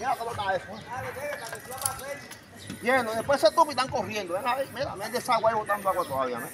nada eso. ¿eh? Lleno, después se tupa y están corriendo. ¿eh? Ven ahí, mira, me desagua ahí botando agua todavía, ¿no?